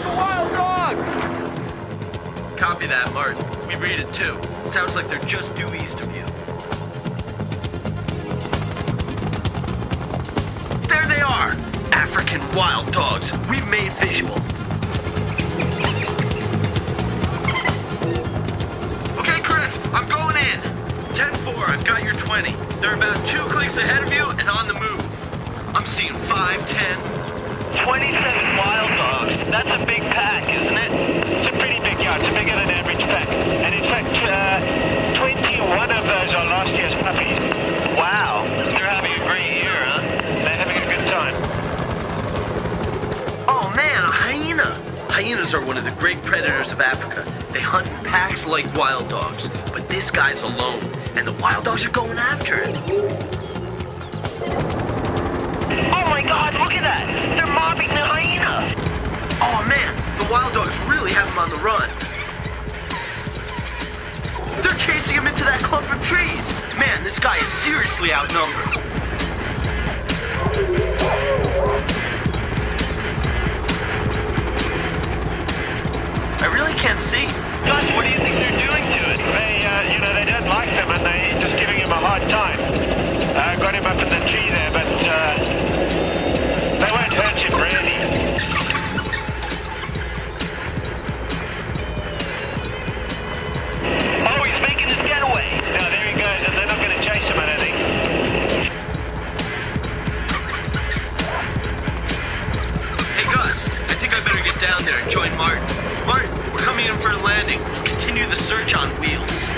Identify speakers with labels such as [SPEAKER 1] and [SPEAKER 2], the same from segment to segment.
[SPEAKER 1] Attack the wild dogs!
[SPEAKER 2] Copy that, Martin. We read it too. Sounds like they're just due east of you. There they are! African wild dogs. We've made visual. Okay, Chris, I'm going in. 10-4, I've got your 20. They're about two clicks ahead of you and on the move. I'm seeing 5, 10.
[SPEAKER 3] 27 wild dogs. That's a big pack, isn't it? It's a pretty big yard. It's bigger than average pack. And in fact, uh, 21 of those are last year's puppies. Wow. They're having a great year, huh? They're having a good time.
[SPEAKER 2] Oh man, a hyena! Hyenas are one of the great predators of Africa. They hunt in packs like wild dogs, but this guy's alone, and the wild dogs are going after it.
[SPEAKER 3] Oh my god,
[SPEAKER 2] wild dogs really have him on the run. They're chasing him into that clump of trees. Man, this guy is seriously outnumbered. I really can't see.
[SPEAKER 3] Gus, what do you think they're doing
[SPEAKER 2] down there and join Martin. Martin, we're coming in for a landing. We'll continue the search on wheels.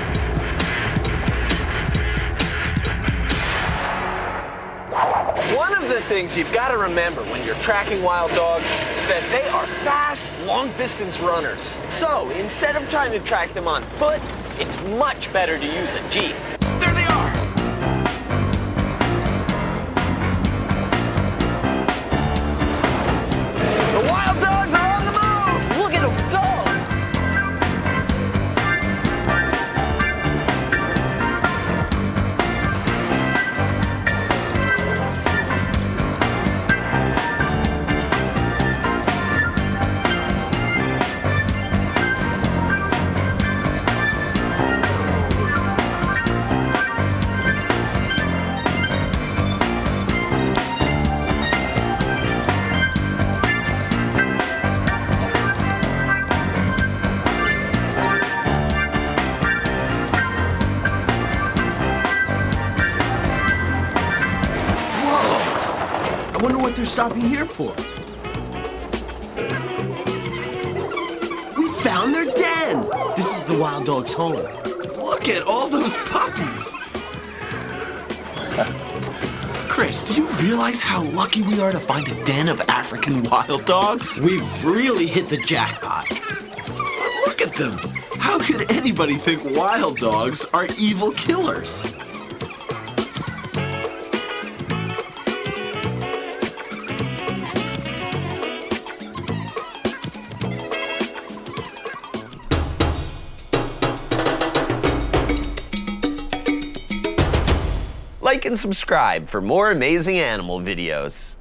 [SPEAKER 1] One of the things you've got to remember when you're tracking wild dogs is that they are fast, long-distance runners. So instead of trying to track them on foot, it's much better to use a Jeep.
[SPEAKER 4] Wonder what they're stopping here for. We found their den! This is the wild dog's home. Look at all those puppies! Chris, do you realize how lucky we are to find a den of African wild dogs?
[SPEAKER 1] We've really hit the jackpot.
[SPEAKER 4] Look at them! How could anybody think wild dogs are evil killers?
[SPEAKER 1] Like and subscribe for more amazing animal videos.